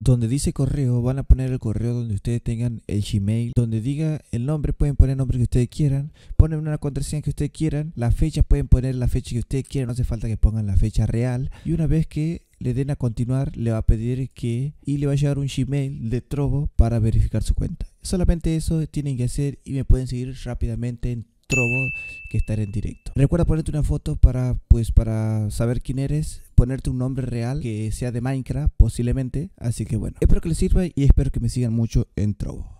Donde dice correo, van a poner el correo donde ustedes tengan el Gmail. Donde diga el nombre, pueden poner el nombre que ustedes quieran. Ponen una contraseña que ustedes quieran. La fecha, pueden poner la fecha que ustedes quieran. No hace falta que pongan la fecha real. Y una vez que le den a continuar, le va a pedir que y le va a llegar un Gmail de Trovo para verificar su cuenta. Solamente eso tienen que hacer y me pueden seguir rápidamente en Trovo que estar en directo. Recuerda ponerte una foto para pues para saber quién eres, ponerte un nombre real que sea de Minecraft posiblemente, así que bueno, espero que les sirva y espero que me sigan mucho en Trovo.